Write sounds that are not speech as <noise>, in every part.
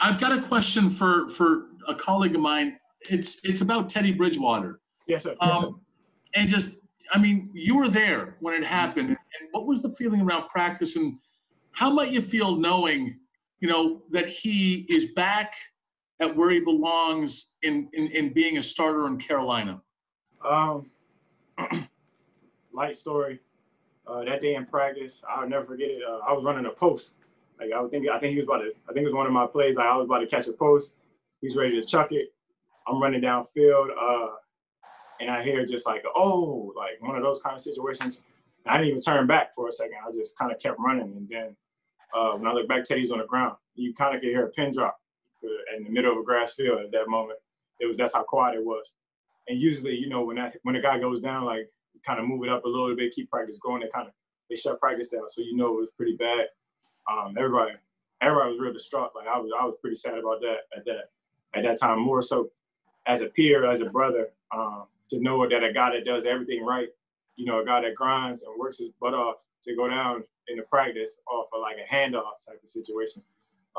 I've got a question for for a colleague of mine. It's it's about Teddy Bridgewater. Yes, sir. Um, and just, I mean, you were there when it happened. And what was the feeling around practice, and how might you feel knowing, you know, that he is back at where he belongs in in, in being a starter in Carolina? Um, <clears throat> light story. Uh, that day in practice, I'll never forget it. Uh, I was running a post. Like I think, I think he was about to. I think it was one of my plays. Like I was about to catch a post. He's ready to chuck it. I'm running downfield, uh, and I hear just like, oh, like one of those kind of situations. I didn't even turn back for a second. I just kind of kept running, and then uh, when I look back, Teddy's on the ground. You kind of could hear a pin drop in the middle of a grass field at that moment. It was that's how quiet it was. And usually, you know, when that when a guy goes down, like kind of move it up a little bit, keep practice going. They kind of they shut practice down, so you know it was pretty bad. Um, everybody, everybody was real distraught. Like I was, I was pretty sad about that at that at that time. More so as a peer, as a brother, um, to know that a guy that does everything right, you know, a guy that grinds and works his butt off to go down in the practice off of like a handoff type of situation.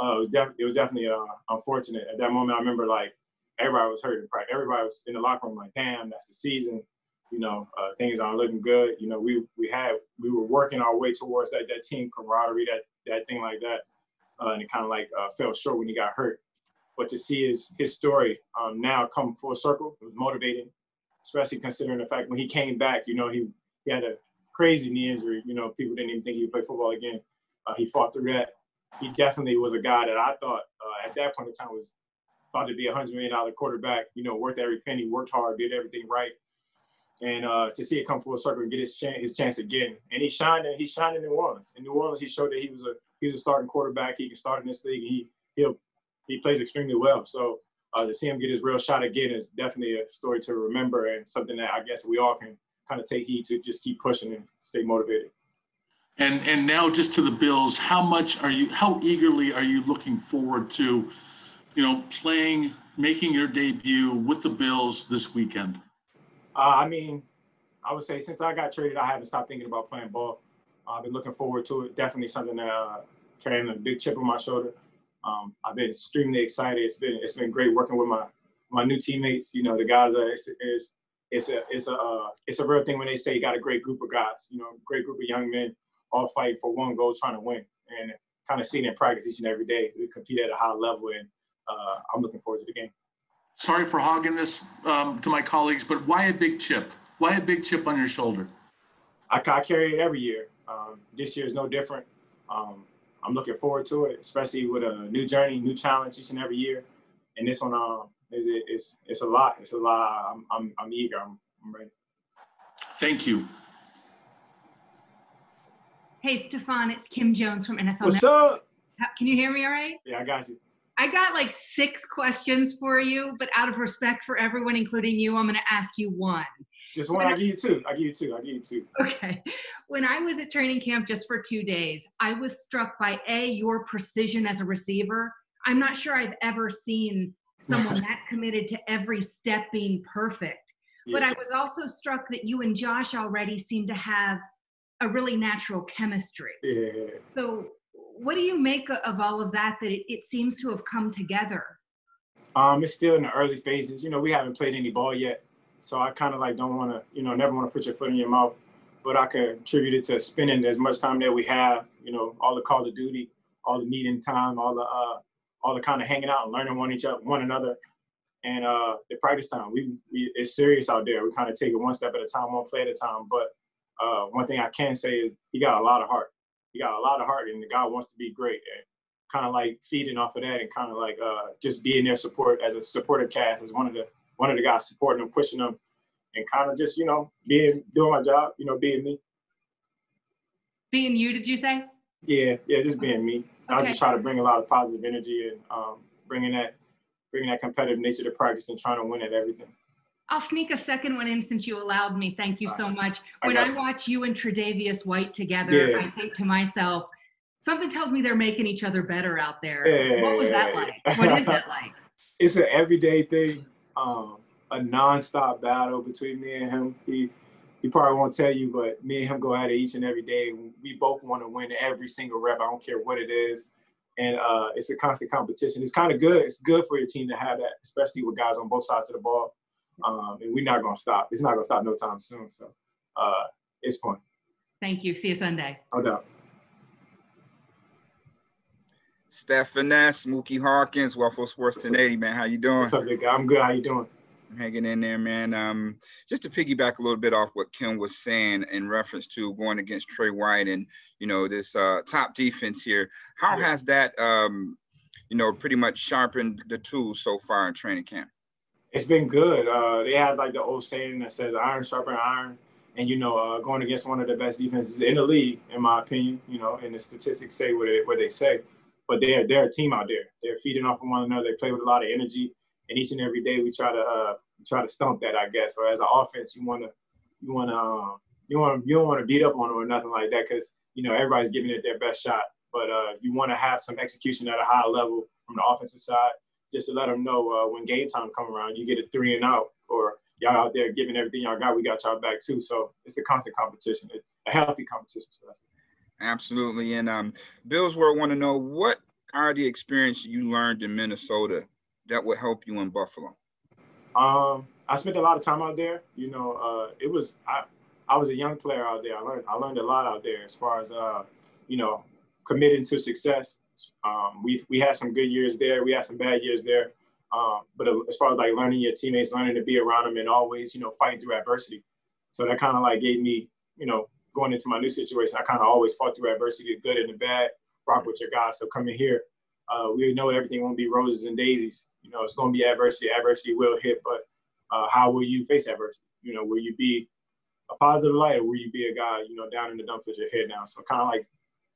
Uh, it, was def- it was definitely uh, unfortunate. At that moment, I remember like everybody was hurt in practice. Everybody was in the locker room like, damn, that's the season you know, uh, things aren't looking good. You know, we we had we were working our way towards that that team camaraderie, that that thing like that, uh, and it kind of like uh, fell short when he got hurt. But to see his his story um, now come full circle was motivating, especially considering the fact when he came back, you know, he he had a crazy knee injury. You know, people didn't even think he would play football again. Uh, he fought through that. He definitely was a guy that I thought uh, at that point in time was about to be a hundred million dollar quarterback. You know, worth every penny, worked hard, did everything right and uh, to see it come full circle and get his chance, his chance again. And he shined. In, he shined in New Orleans. In New Orleans, he showed that he was a he was a starting quarterback. He can start in this league. He he he plays extremely well. So uh, to see him get his real shot again is definitely a story to remember and something that I guess we all can kind of take heed to just keep pushing and stay motivated. And and now just to the Bills, how much are you? How eagerly are you looking forward to, you know, playing, making your debut with the Bills this weekend? Uh, I mean, I would say since I got traded, I haven't stopped thinking about playing ball. Uh, I've been looking forward to it. Definitely something that uh, carrying a big chip on my shoulder. Um, I've been extremely excited. It's been it's been great working with my my new teammates. You know, the guys it's, it's, it's a it's a uh, it's a real thing when they say you got a great group of guys. You know, great group of young men all fighting for one goal, trying to win, and kind of seeing in practice each and every day. We compete at a high level, and uh, I'm looking forward to the game sorry for hogging this um, to my colleagues, but why a big chip? Why a big chip on your shoulder? I, I carry it every year. Um, this year is no different. Um, I'm looking forward to it, especially with a new journey, new challenge each and every year. And this one, um, is it's it's a lot. It's a lot. I'm I'm, I'm eager. I'm, I'm ready. Thank you. Hey, Stefon, it's Kim Jones from NFL. What's Network. up? Can you hear me all right? Yeah, I got you. I got like six questions for you, but out of respect for everyone, including you, I'm going to ask you one. Just one. I'll give you two. I'll give you two. I'll give you two. Okay. When I was at training camp just for two days, I was struck by A, your precision as a receiver. I'm not sure I've ever seen someone <laughs> that committed to every step being perfect. Yeah. But I was also struck that you and Josh already seem to have a really natural chemistry. Yeah. So what do you make of all of that that it, it seems to have come together? Um it's still in the early phases. You know we haven't played any ball yet so i kind of like don't want to you know never want to put your foot in your mouth but i it to spending as much time that we have you know all the call of duty all the meeting time all the uh all the kind of hanging out and learning one each other one another and uh the practice time. We, we it's serious out there. We kind of take it one step at a time one play at a time but uh one thing i can say is he got a lot of heart he got a lot of heart and the guy wants to be great and kind of like feeding off of that and kind of like uh, just being there support as a supportive cast as one of the one of the guys supporting them, pushing them, and kind of just you know being doing my job, you know, being me. Being you, did you say? Yeah, yeah, just being me. Okay. I just try to bring a lot of positive energy and um, bringing that bringing that competitive nature to practice and trying to win at everything. I'll sneak a second one in since you allowed me. Thank you so much. When I, I watch you and Tre'Davious White together, yeah. I think to myself, something tells me they're making each other better out there. Yeah. What was that like? What is that <laughs> like? It's an everyday thing, um, a nonstop battle between me and him. He he probably won't tell you, but me and him go at it each and every day. We both want to win every single rep. I don't care what it is. and uh, it's a constant competition. It's kind of good. It's good for your team to have that, especially with guys on both sides of the ball. Um, and we're not gonna stop. It's not gonna stop no time soon. So uh, it's fun. Thank you. See you Sunday. No doubt. Steph Finesse, Mookie Hawkins, Waffle Sports 1080, man. How you doing? What's up, big guy? I'm good. How you doing? hanging in there, man. Um, just to piggyback a little bit off what Kim was saying in reference to going against Tre White and you know this uh, top defense here. How yeah. has that um, you know pretty much sharpened the tools so far in training camp? It's been good. Uh, they have like the old saying that says "iron sharpen iron," and you know uh, going against one of the best defenses in the league, in my opinion. You know, and the statistics say what, what they say. But they're they're a team out there. They're feeding off of one another. They play with a lot of energy and each and every day we try to uh, try to stump that, I guess. Or as an offense, you want to you want to um, you want you don't want to beat up on them or nothing like that because you know everybody's giving it their best shot. But uh, you want to have some execution at a high level from the offensive side, just to let them know uh, when game time come around, you get a three and out, or y'all out there giving everything y'all got, we got y'all back too. So it's a constant competition, a healthy competition. So Absolutely. And um, Billsworth want to know what are the experience you learned in Minnesota that would help you in Buffalo? Um, I spent a lot of time out there. You know, uh, it was I, I was a young player out there. I learned I learned a lot out there as far as uh, you know, committing to success. Um, we we had some good years there. We had some bad years there. Um, but as far as like learning your teammates, learning to be around them, and always you know fighting through adversity. So that kind of like gave me you know going into my new situation. I kind of always fought through adversity, the good and the bad. Rock with your guys. So coming here, uh, we know everything won't be roses and daisies. You know, it's going to be adversity. Adversity will hit, but uh, how will you face adversity? You know, will you be a positive light or will you be a guy, you know, down in the dumps with your head down? So kind of like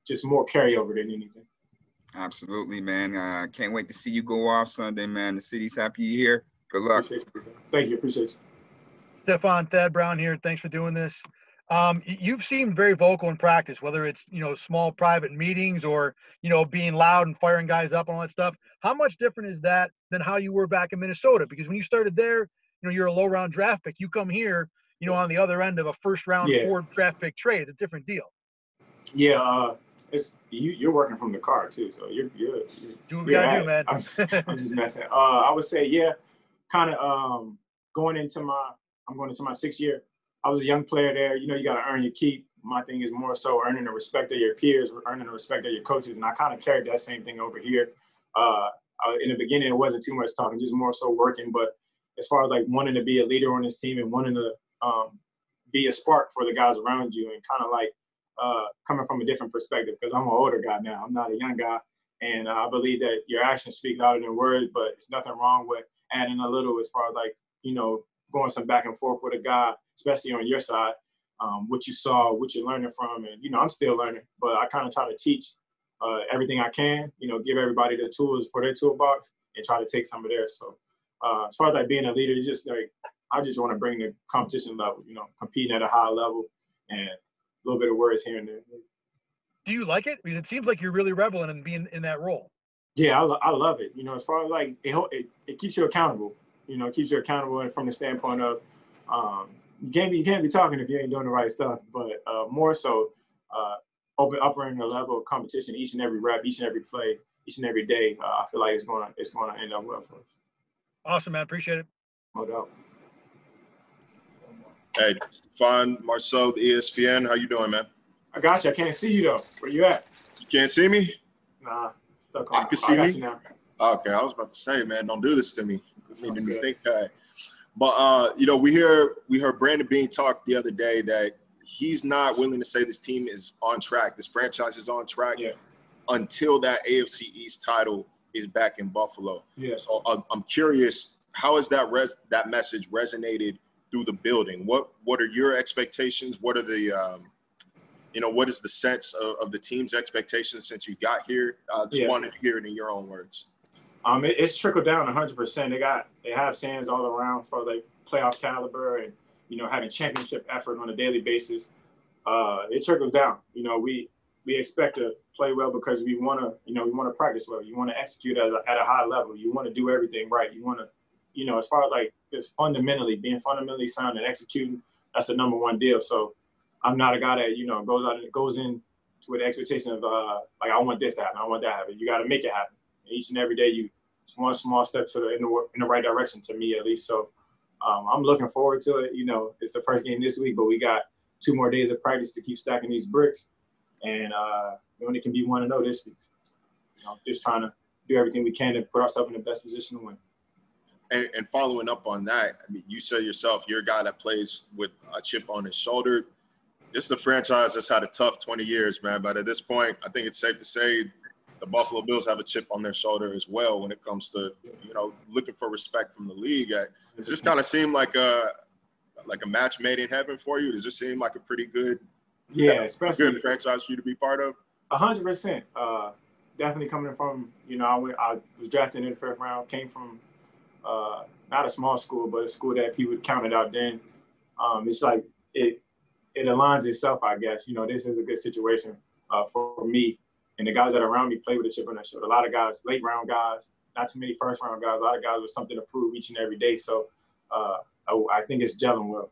just more carryover than anything. Absolutely, man. I uh, can't wait to see you go off Sunday, man. The city's happy you're here. Good luck. You. Thank you. Appreciate you. Stefon Thad Brown here. Thanks for doing this. Um, you've seemed very vocal in practice, whether it's you know small private meetings or you know being loud and firing guys up and all that stuff. How much different is that than how you were back in Minnesota? Because when you started there, you know you're a low round draft pick. You come here, you know, on the other end of a first round yeah. four draft pick trade. It's a different deal. Yeah, uh, it's you, you're working from the car too, so you're you're, you're do what you gotta do, man. I'm, I'm, just messing. Uh, I would say yeah, kind of um, going into my I'm going into my sixth year I was a young player there. You know, you got to earn your keep. My thing is more so earning the respect of your peers, earning the respect of your coaches, and I kind of carried that same thing over here. Uh, in the beginning, it wasn't too much talking, just more so working. But as far as like wanting to be a leader on this team and wanting to um, be a spark for the guys around you, and kind of like uh, coming from a different perspective, because I'm an older guy now. I'm not a young guy, and uh, I believe that your actions speak louder than words. But it's nothing wrong with adding a little as far as like you know going some back and forth with a guy, especially on your side, um, what you saw, what you're learning from, and you know, I'm still learning, but I kind of try to teach uh, everything I can. You know, give everybody the tools for their toolbox and try to take some of theirs. So, uh, as far as like being a leader, just like I just want to bring the competition level. You know, competing at a high level and little bit of words here and there. Do you like it? Because it seems like you're really reveling in being in that role. Yeah, I, I love it. You know, as far as like it, it, it keeps you accountable you know, keeps you accountable and from the standpoint of um, you can't be you can't be talking if you ain't doing the right stuff. But uh, more so, uh, open uppering the level of competition each and every rep, each and every play, each and every day. Uh, I feel like it's gonna it's gonna end up well for us. Awesome, man. Appreciate it. No doubt. Hey, Stefon Marceau, the ESPN. How you doing, man? I got you. I can't see you though. Where you at? You can't see me? Nah. I can see me. Okay, I was about to say, man, don't do this to me. Need a new think tag. But uh, you know, we hear we heard Brandon Beane talk the other day that he's not willing to say this team is on track, this franchise is on track yeah. until that AFC East title is back in Buffalo. Yeah. So uh, I'm curious, how has that res- that message resonated through the building? What what are your expectations? What are the um, you know, what is the sense of, of, the team's expectations since you got here? I uh, just yeah. wanted to hear it in your own words. Um, it, it's trickled down 100. percent They got they have Sands all around for like playoff caliber and you know having championship effort on a daily basis. Uh, it trickles down. You know, we we expect to play well because we want to you know we want to practice well. You want to execute at a, at a high level. You want to do everything right. You want to you know as far as like just fundamentally being fundamentally sound and executing. That's the number one deal. So I'm not a guy that you know goes out and goes in with the expectation of uh, like I want this to happen, I want that to happen. You got to make it happen. And each and every day, you it's one small step to the in the in the right direction to me at least. So um, I'm looking forward to it. You know, it's the first game this week, but we got two more days of practice to keep stacking these bricks, and uh, we only can be one to know this week. You know, just trying to do everything we can to put ourselves in the best position to win. And, and following up on that, I mean, you say yourself, you're a guy that plays with a chip on his shoulder. This is the franchise that's had a tough 20 years, man. But at this point, I think it's safe to say the Buffalo Bills have a chip on their shoulder as well when it comes to, you know, looking for respect from the league. Does this kind of seem like a like a match made in heaven for you? Does this seem like a pretty good, yeah, especially good franchise for you to be part of? A hundred percent. Uh, definitely coming from, you know, I went, I was drafted in the first round, came from uh, not a small school, but a school that people counted out then. Um, it's like it it aligns itself, I guess. You know, this is a good situation uh, for me and the guys that are around me play with a chip on their shoulder. A lot of guys, late round guys, not too many first round guys. A lot of guys with something to prove each and every day. So uh, I, I think it's gelling well.